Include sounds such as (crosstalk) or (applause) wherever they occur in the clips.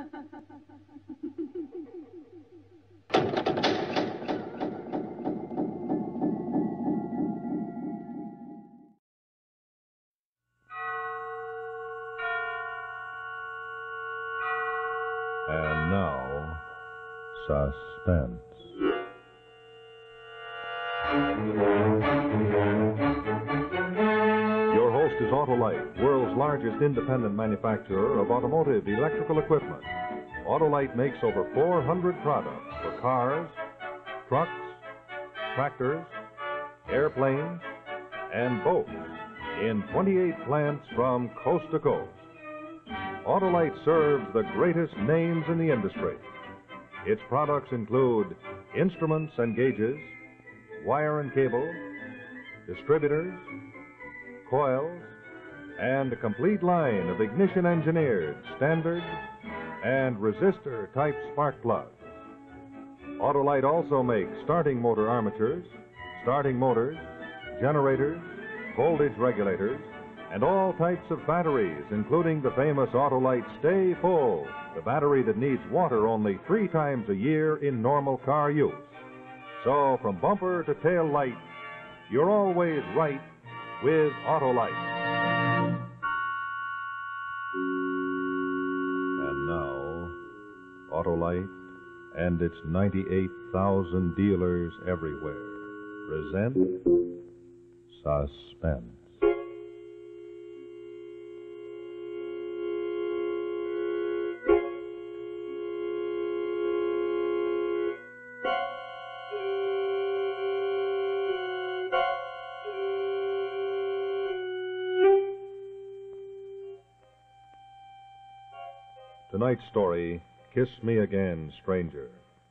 And now, suspense. Your host is Autolite, largest independent manufacturer of automotive electrical equipment. Autolite makes over 400 products for cars, trucks, tractors, airplanes, and boats in 28 plants from coast to coast. Autolite serves the greatest names in the industry. Its products include instruments and gauges, wire and cable, distributors, coils, and a complete line of ignition engineered, standard, and resistor type spark plugs. Autolite also makes starting motor armatures, starting motors, generators, voltage regulators, and all types of batteries, including the famous Autolite Stay Full, the battery that needs water only three times a year in normal car use. So, from bumper to tail light, you're always right with Autolite. And its 98,000 dealers everywhere present Suspense. Tonight's story, Kiss Me Again, Stranger,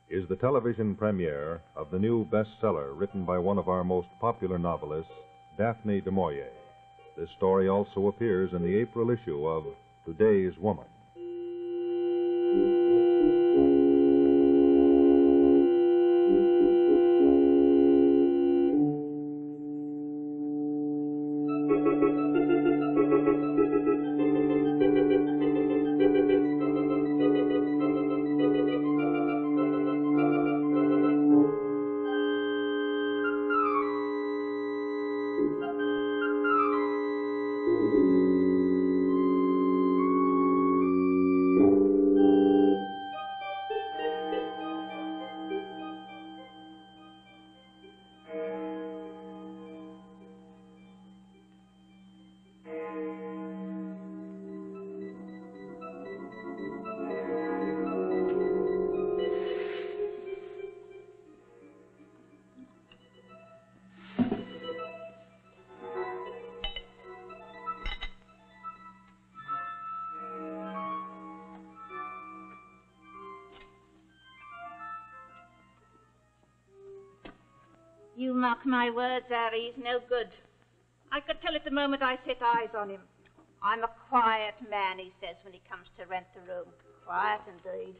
is the television premiere of the new bestseller written by one of our most popular novelists, Daphne du Maurier. This story also appears in the April issue of Today's Woman. Mark my words, Harry, he's no good. I could tell it the moment I set eyes on him. I'm a quiet man, he says, when he comes to rent the room. Quiet indeed.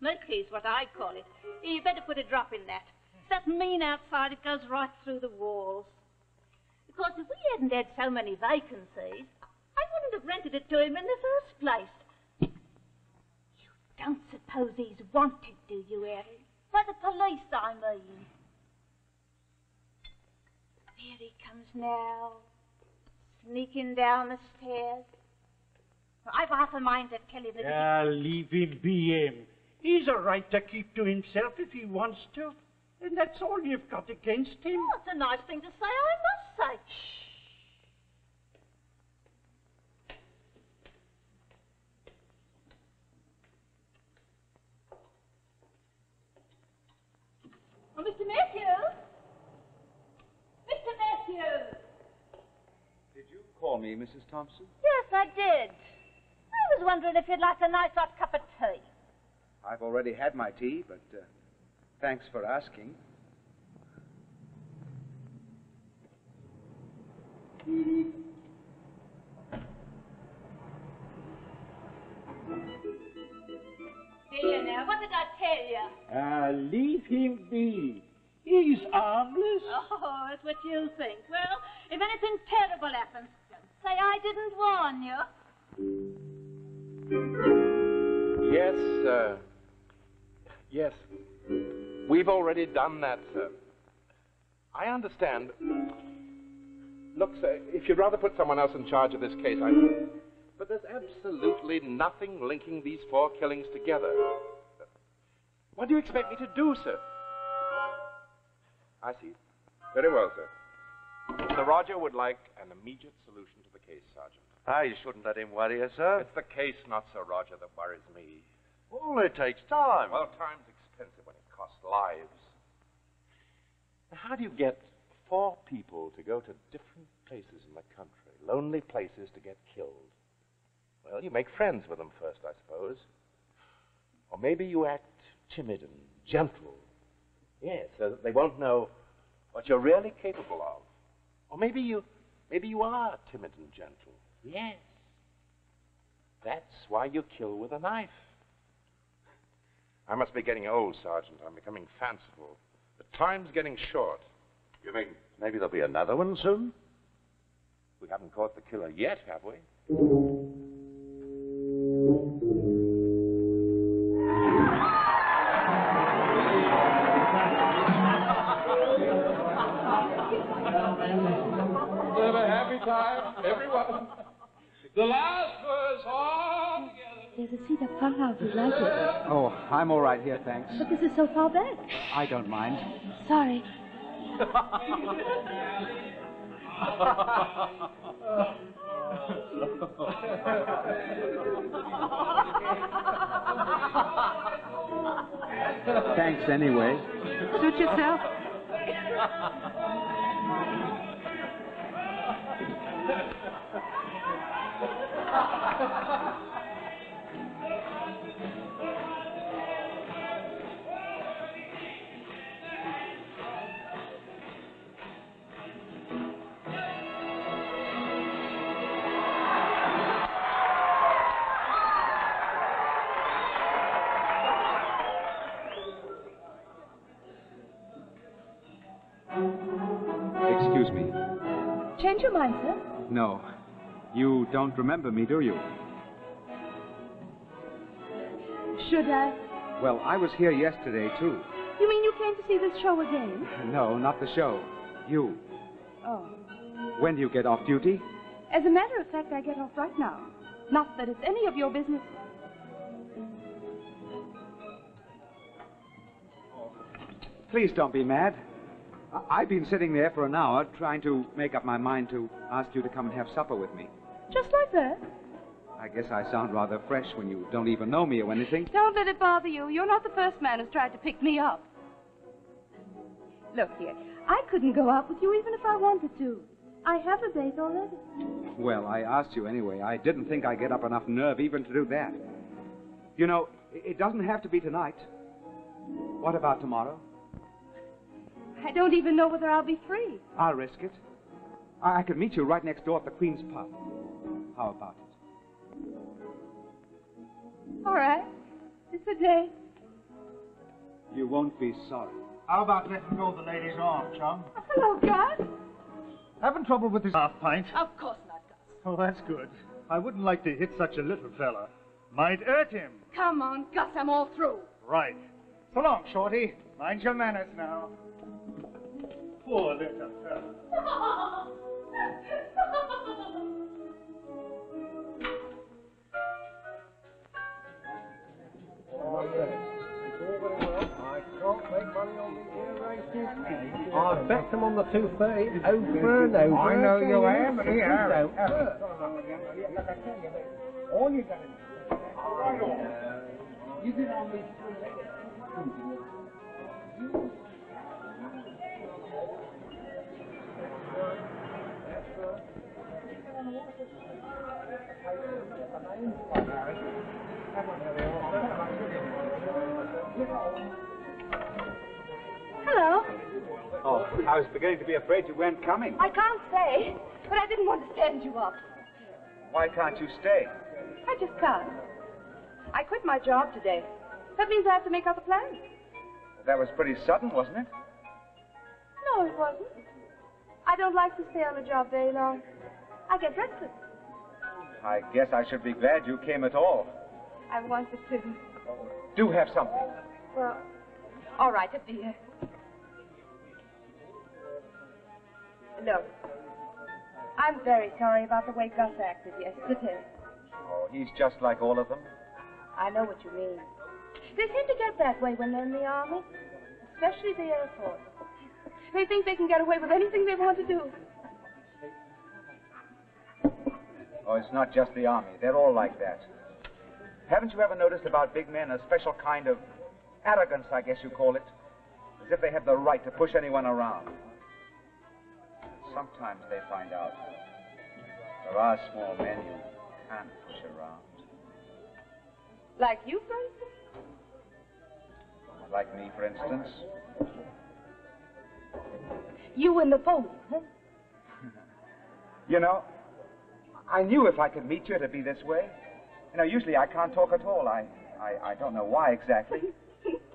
Smoky is what I call it. You better put a drop in that. That mean outside, it goes right through the walls. Because if we hadn't had so many vacancies, I wouldn't have rented it to him in the first place. You don't suppose he's wanted, do you, Harry? By the police, I mean. Here he comes now, sneaking down the stairs. I've half a mind to tell him that Ah, leave him be him. He's a right to keep to himself if he wants to. And that's all you've got against him. Oh, it's a nice thing to say, I must say. Shh. Oh, Mr. Matthews? Mr. Matthews! Did you call me, Mrs. Thompson? Yes, I did. I was wondering if you'd like a nice hot cup of tea. I've already had my tea, but uh, thanks for asking. Here what did I tell you? Ah, leave him be. He's harmless. Oh, that's what you think. Well, if anything terrible happens, don't say I didn't warn you. Yes, sir. yes. We've already done that, sir. I understand. Look, sir, if you'd rather put someone else in charge of this case, I would. But there's absolutely nothing linking these four killings together. What do you expect me to do, sir? I see. Very well, sir. Sir Roger would like an immediate solution the case, Sergeant. Ah, you shouldn't let him worry you, sir. It's the case, not Sir Roger, that worries me. Well, it takes time. Well, time's expensive when it costs lives. How do you get four people to go to different places in the country, lonely places to get killed? Well, you make friends with them first, I suppose. Or maybe you act timid and gentle. Yes, so that they won't know what you're really capable of. Or maybe you maybe you are timid and gentle. Yes. That's why you kill with a knife. I must be getting old, Sergeant. I'm becoming fanciful. The time's getting short. You mean maybe there'll be another one soon? We haven't caught the killer yet, have we? There's a seat up front now if you'd like it. Oh, I'm all right here, thanks. But this is so far back. I don't mind. Sorry. Thanks anyway. Suit yourself. (laughs) Excuse me. Change your mind, sir? No. You don't remember me, do you? Should I? Well, I was here yesterday, too. You mean you came to see this show again? (laughs) No, not the show. You. Oh. When do you get off duty? As a matter of fact, I get off right now. Not that it's any of your business. Please don't be mad. I've been sitting there for an hour trying to make up my mind to ask you to come and have supper with me. Just like that. I guess I sound rather fresh when you don't even know me or anything. Don't let it bother you. You're not the first man who's tried to pick me up. Look here. I couldn't go out with you even if I wanted to. I have a date already. Well, I asked you anyway. I didn't think I'd get up enough nerve even to do that. You know, it doesn't have to be tonight. What about tomorrow? I don't even know whether I'll be free. I'll risk it. I, I could meet you right next door at the Queen's Pub. How about it? All right. It's a day. You won't be sorry. How about letting go of the lady's arm, chum? Oh, hello, Gus. Having trouble with this half pint? Of course not, Gus. Oh, that's good. I wouldn't like to hit such a little fella. Might hurt him. Come on, Gus. I'm all through. Right. So long, Shorty. Mind your manners now. Poor little fella. I've bet them on the 230 over and over. I know you again. have, It yeah. All you got to do. Right on. You get on these three legs. Hello. Oh, I was beginning to be afraid you weren't coming. I can't stay, but I didn't want to stand you up. Why can't you stay? I just can't. I quit my job today. That means I have to make other plans. That was pretty sudden, wasn't it? No, it wasn't. I don't like to stay on a job very long. I get restless. I guess I should be glad you came at all. I wanted to. Do have something. Well, all right, a beer. Look, I'm very sorry about the way Gus acted yesterday. Oh, he's just like all of them. I know what you mean. They seem to get that way when they're in the Army, especially the Air Force. They think they can get away with anything they want to do. Oh, it's not just the Army. They're all like that. Haven't you ever noticed about big men a special kind of arrogance, I guess you call it? As if they have the right to push anyone around. Sometimes they find out there are small men you can't push around. Like you, for instance? Like me, for instance. You in the phone, huh? (laughs) You know, I knew if I could meet you, it'd be this way. You know, usually I can't talk at all. I, I, I don't know why exactly.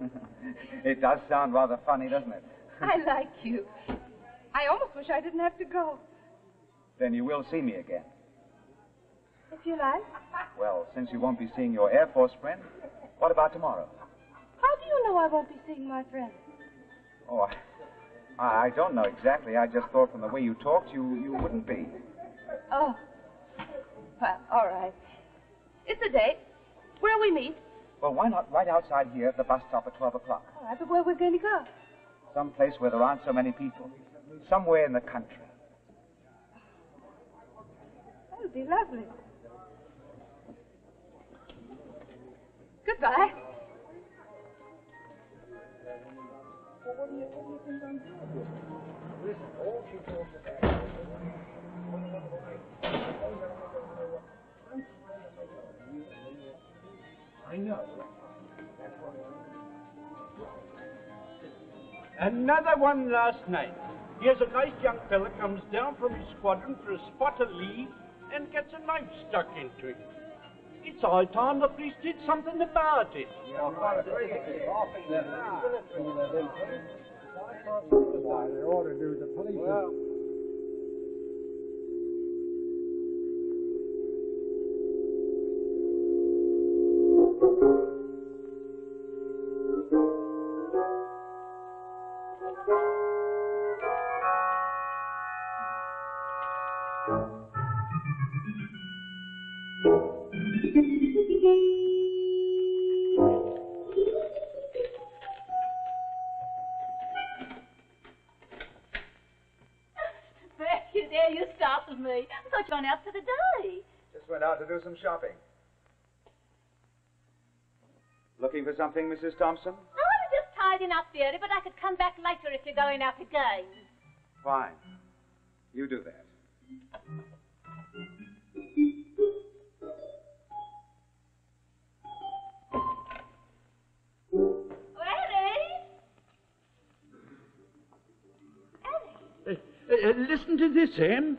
(laughs) it does sound rather funny, doesn't it? I like you. I almost wish I didn't have to go. Then you will see me again. If you like. Well, since you won't be seeing your Air Force friend, what about tomorrow? How do you know I won't be seeing my friend? Oh, I, I don't know exactly. I just thought from the way you talked, you, you wouldn't be. Oh. Well, all right. It's a date. Where'll we meet? Well, why not right outside here at the bus stop at 12 o'clock? All right, but where we're going to go? Some place where there aren't so many people. Somewhere in the country. That would be lovely. Goodbye. I know. Another one last night. Here's a nice young fella comes down from his squadron for a spot of leave and gets a knife stuck into him. It's high time the police did something about it. Police. There out for the day. Just went out to do some shopping. Looking for something, Mrs. Thompson? I was just tidying up the area, but I could come back later if you're going out again. Fine. You do that. Oh, Eddie? Eddie? Uh, uh, listen to this, Em.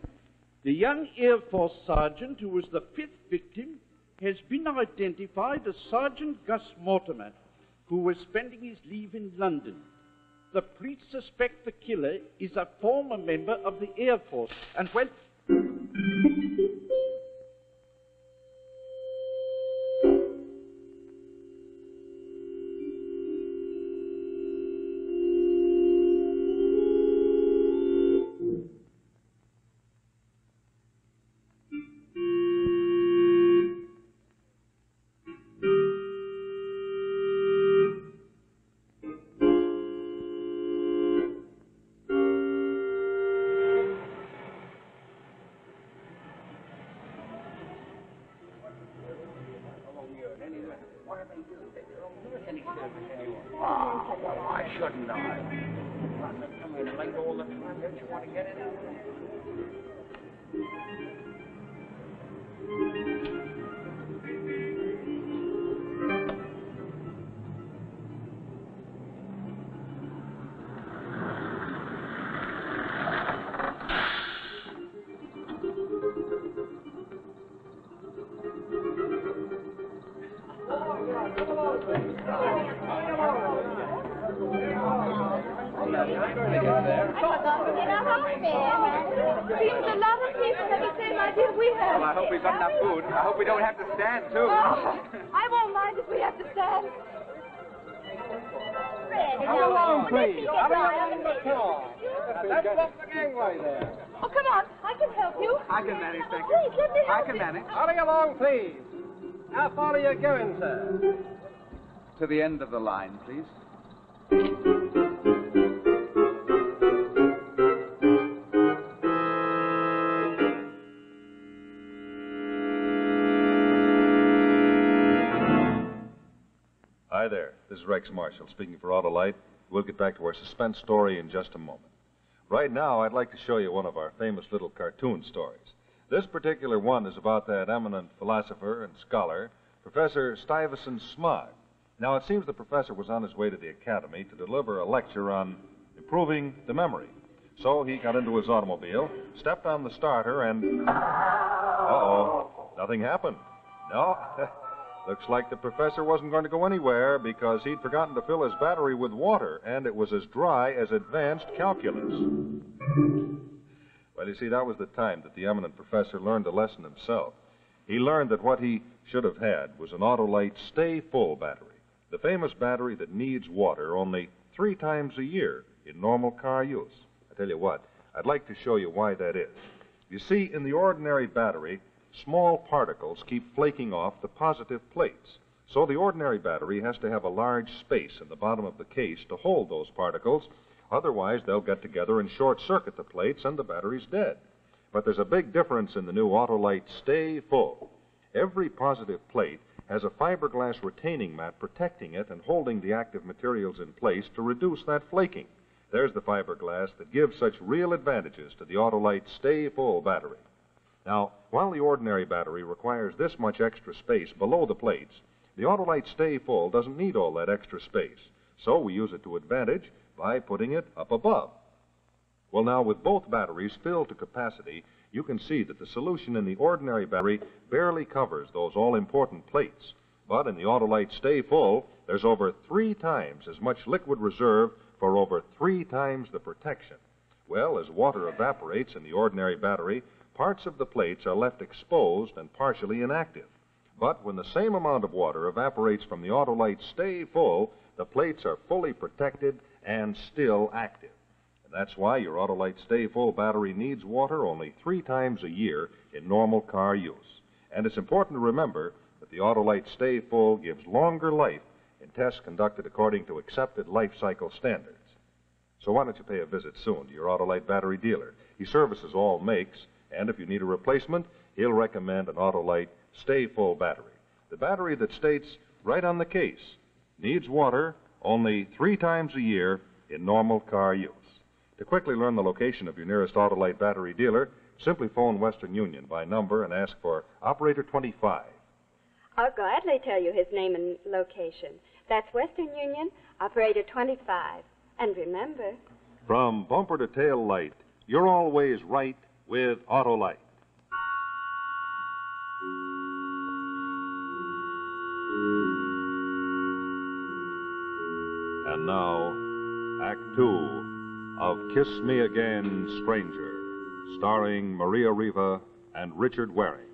The young Air Force sergeant who was the fifth victim has been identified as Sergeant Gus Mortimer, who was spending his leave in London. The police suspect the killer is a former member of the Air Force, and when. I forgot to get a hot. Seems a lot of people never say my idea we have. Well, I hope we've got enough food. I hope we don't have to stand, too. Oh, I won't mind if we have to stand. Come along, please. Hurry up and come on. Let's up the gangway there. Oh, come on. I can help you. I can manage, thank you. Please, let me help I help can you. manage. Hurry along, please. How far are you going, sir? To the end of the line, please. This is Rex Marshall speaking for Autolite. We'll get back to our suspense story in just a moment. Right now, I'd like to show you one of our famous little cartoon stories. This particular one is about that eminent philosopher and scholar, Professor Stuyvesant Smog. Now, it seems the professor was on his way to the academy to deliver a lecture on improving the memory. So he got into his automobile, stepped on the starter, and. Uh oh, nothing happened. No, (laughs) looks like the professor wasn't going to go anywhere because he'd forgotten to fill his battery with water, and it was as dry as advanced calculus. Well, you see, that was the time that the eminent professor learned a lesson himself. He learned that what he should have had was an Autolite Stay Full battery, the famous battery that needs water only three times a year in normal car use. I tell you what, I'd like to show you why that is. You see, in the ordinary battery, small particles keep flaking off the positive plates. So the ordinary battery has to have a large space in the bottom of the case to hold those particles. Otherwise, they'll get together and short circuit the plates, and the battery's dead. But there's a big difference in the new Autolite Stay Full. Every positive plate has a fiberglass retaining mat protecting it and holding the active materials in place to reduce that flaking. There's the fiberglass that gives such real advantages to the Autolite Stay Full battery. Now, while the ordinary battery requires this much extra space below the plates, the Autolite Stay Full doesn't need all that extra space. So we use it to advantage by putting it up above. Well, now, with both batteries filled to capacity, you can see that the solution in the ordinary battery barely covers those all important plates. But in the Autolite Stay Full, there's over three times as much liquid reserve for over three times the protection. Well, as water evaporates in the ordinary battery, parts of the plates are left exposed and partially inactive. But when the same amount of water evaporates from the Autolite Stay Full, the plates are fully protected and still active. And that's why your Autolite Stay Full battery needs water only three times a year in normal car use. And it's important to remember that the Autolite Stay Full gives longer life in tests conducted according to accepted life cycle standards. So why don't you pay a visit soon to your Autolite battery dealer? He services all makes, and if you need a replacement, he'll recommend an Autolite Stay Full battery. The battery that states right on the case needs water only three times a year in normal car use. To quickly learn the location of your nearest Autolite battery dealer, simply phone Western Union by number and ask for Operator 25. I'll gladly tell you his name and location. That's Western Union, operator 25. And remember, From bumper to tail light, you're always right with Autolite. And now, Act Two of Kiss Me Again, Stranger, starring Maria Riva and Richard Waring.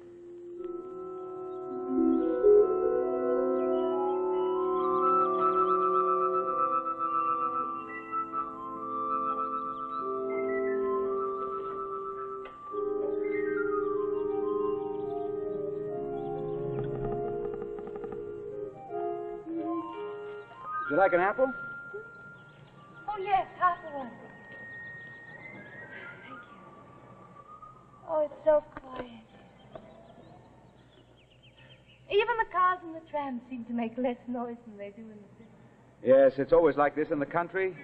Like an apple? Oh, yes, half of one. Thank you. Oh, it's so quiet. Even the cars and the trams seem to make less noise than they do in the city. Yes, it's always like this in the country.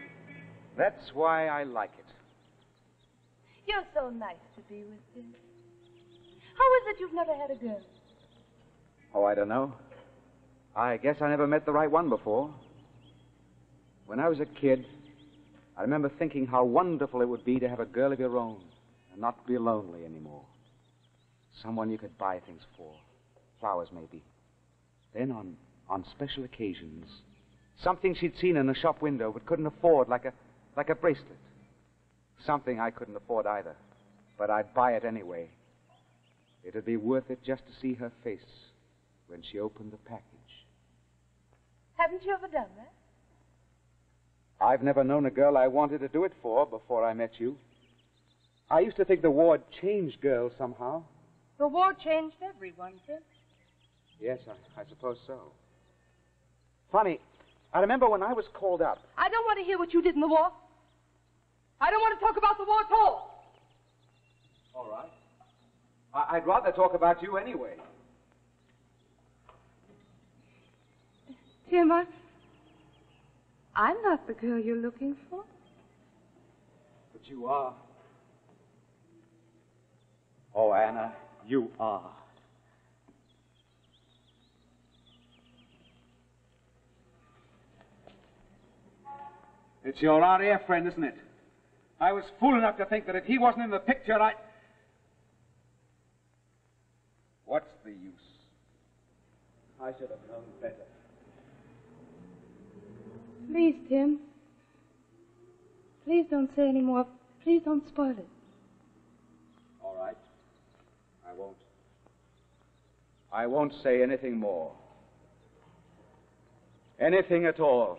That's why I like it. You're so nice to be with, dear. How is it you've never had a girl? Oh, I don't know. I guess I never met the right one before. When I was a kid, I remember thinking how wonderful it would be to have a girl of your own and not be lonely anymore. Someone you could buy things for. Flowers, maybe. Then on, on special occasions, something she'd seen in a shop window but couldn't afford, like a, like a bracelet. Something I couldn't afford either, but I'd buy it anyway. It'd be worth it just to see her face when she opened the package. Haven't you ever done that? I've never known a girl I wanted to do it for before I met you. I used to think the war changed girls somehow. The war changed everyone, Tim. Yes, I, I suppose so. Funny, I remember when I was called up. I don't want to hear what you did in the war. I don't want to talk about the war at all. All right. I- I'd rather talk about you anyway. Tim, I, I'm not the girl you're looking for. But you are. Oh, Anna, you are. It's your RAF friend, isn't it? I was fool enough to think that if he wasn't in the picture, I. What's the use? I should have known better. Please, Tim. Please don't say any more. Please don't spoil it. All right. I won't. I won't say anything more. Anything at all.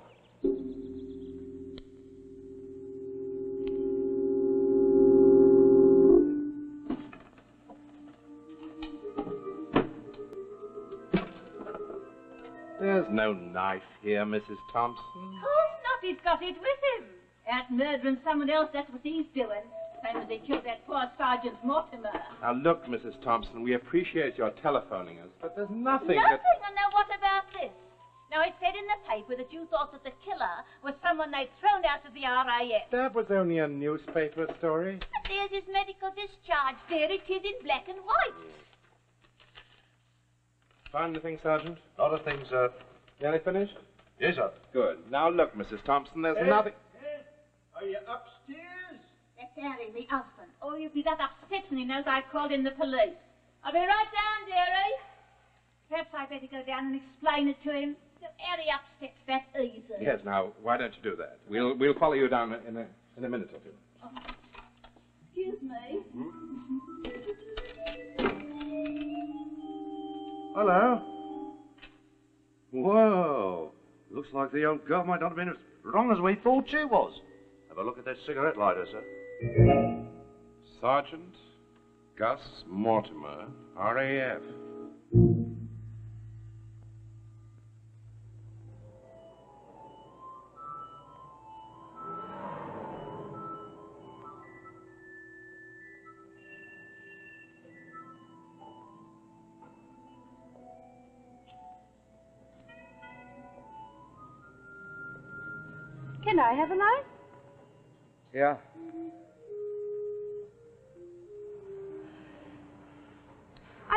No knife here, Mrs. Thompson. Of course not. He's got it with him. Out murdering someone else, that's what he's doing. Same as he killed that poor Sergeant Mortimer. Now, look, Mrs. Thompson, we appreciate your telephoning us, but there's nothing Nothing. that. And now what about this? Now, it said in the paper that you thought that the killer was someone they'd thrown out of the RAF. That was only a newspaper story. But there's his medical discharge. There it is in black and white. Find anything, Sergeant? Not a thing, sir. Nearly finished? Yes, sir. Good. Now, look, Mrs. Thompson, there's Hey, nothing. hey, Are you upstairs? That's Harry, the husband. Oh, he'll be that upset when he knows I've called in the police. I'll be right down, dearie. Eh? Perhaps I'd better go down and explain it to him. So Harry upsets that easy. Yes, now, why don't you do that? We'll, we'll follow you down in a, in a minute or two. Oh. Excuse me. Hmm? Hello. Whoa. Looks like the old girl might not have been as wrong as we thought she was. Have a look at that cigarette lighter, sir. Sergeant Gus Mortimer, RAF.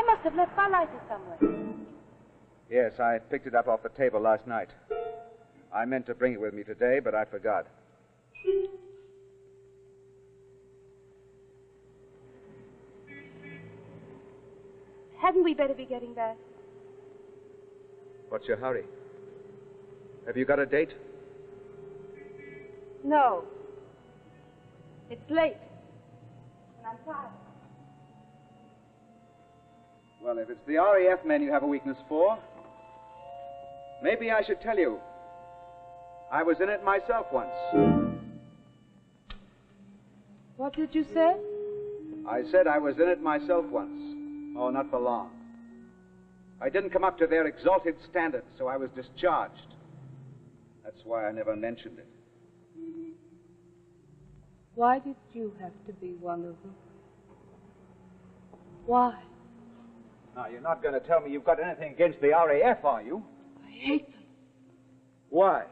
Must have left my lighter somewhere. Yes, I picked it up off the table last night. I meant to bring it with me today, but I forgot. Hadn't we better be getting back? What's your hurry? Have you got a date? No. It's late. And I'm tired. Well, if it's the RAF men you have a weakness for, maybe I should tell you. I was in it myself once. What did you say? I said I was in it myself once. Oh, not for long. I didn't come up to their exalted standards, so I was discharged. That's why I never mentioned it. Why did you have to be one of them? Why? Now, you're not going to tell me you've got anything against the RAF, are you? I hate them Why?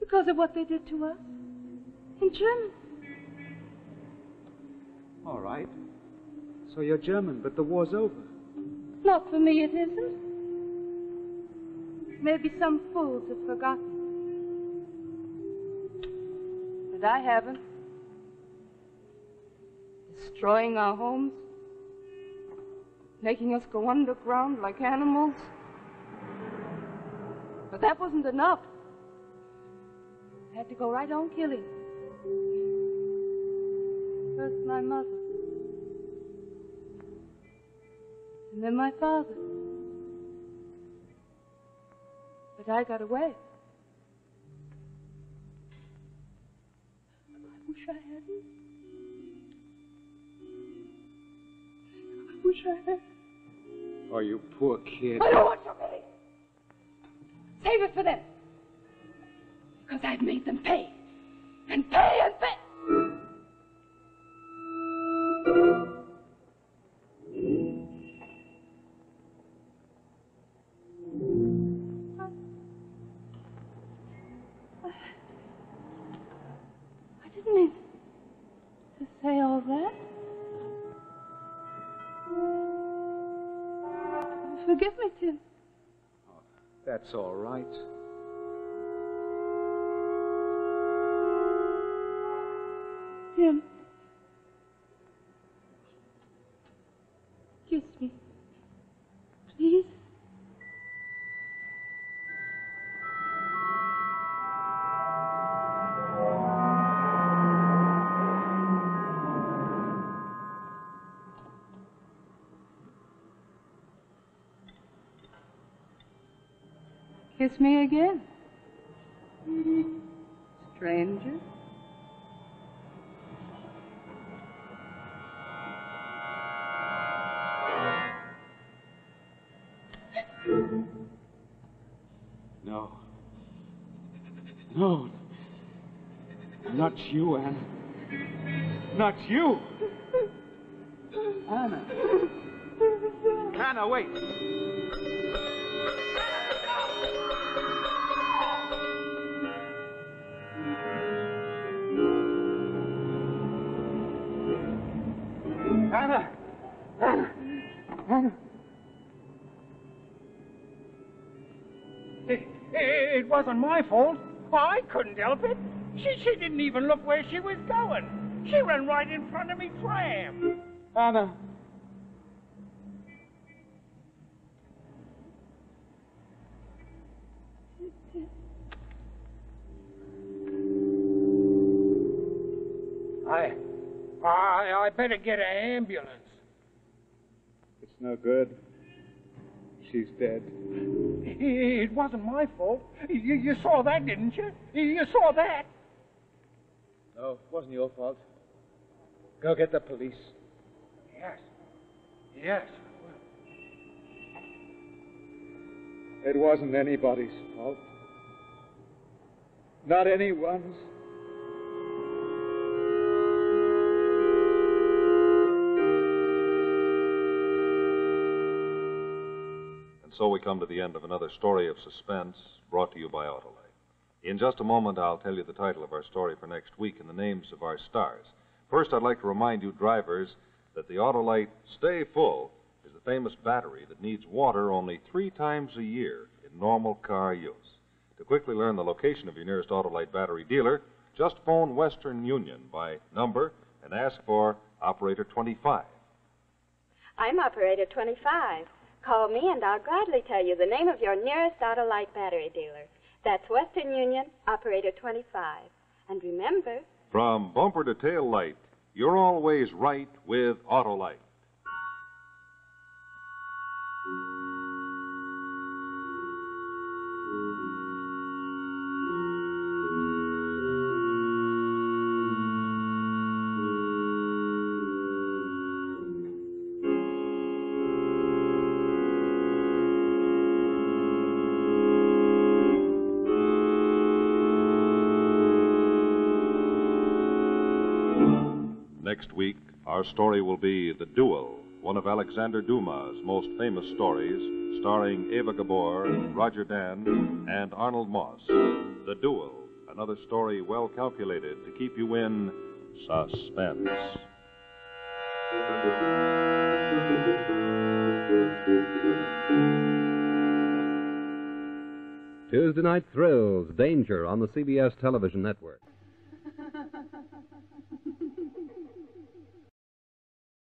because of what they did to us in Germany. All right. So you're German, but the war's over. Not for me, it isn't. Maybe some fools have forgotten. But I haven't. Destroying our homes, making us go underground like animals. But that wasn't enough. I had to go right on killing. First my mother, And then my father. But I got away. I wish I hadn't. I wish I had. Oh, you poor kid. I don't want your money. Save it for them. Because I've made them pay and pay. Kiss me. Please. Kiss me again. Not you, Anna. Not you. Anna. Anna, wait. Anna. Anna. Anna. It, it wasn't my fault. I couldn't help it. She, she didn't even look where she was going. She ran right in front of me tram. Anna. I, I, I better get an ambulance. It's no good. She's dead. It wasn't my fault. You, you saw that, didn't you? You saw that. No, it wasn't your fault. Go get the police. Yes. Yes. It wasn't anybody's fault. Not anyone's. And so we come to the end of another story of suspense brought to you by Autolite. In just a moment, I'll tell you the title of our story for next week and the names of our stars. First, I'd like to remind you drivers that the Autolite Stay Full is the famous battery that needs water only three times a year in normal car use. To quickly learn the location of your nearest Autolite battery dealer, just phone Western Union by number and ask for Operator 25. I'm operator 25. Call me and I'll gladly tell you the name of your nearest Autolite battery dealer. That's Western Union, operator 25. And remember, From bumper to tail light, you're always right with Autolite. Next week, our story will be The Duel, one of Alexander Dumas' most famous stories, starring Eva Gabor, Roger Dann, and Arnold Moss. The Duel, another story well calculated to keep you in suspense. Tuesday Night Thrills, Danger on the CBS television network.